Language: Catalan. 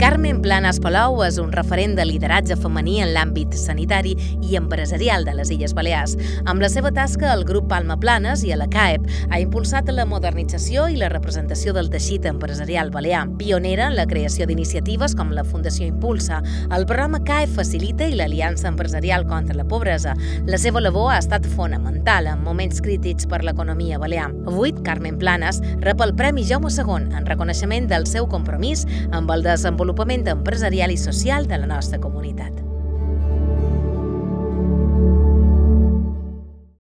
Carmen Planas Palau és un referent de lideratge femení en l'àmbit sanitari i empresarial de les Illes Balears. Amb la seva tasca, el grup Palma Planes i a la CAEP ha impulsat la modernització i la representació del teixit empresarial balear. Pionera en la creació d'iniciatives com la Fundació Impulsa, el programa CAEP facilita i l'Aliança Empresarial contra la Pobresa. La seva labor ha estat fonamental en moments crítics per l'economia balear. Avui, Carmen Planes rep el Premi Jaume II en reconeixement del seu compromís amb el desenvolupament empresarial i social de la nostra comunitat.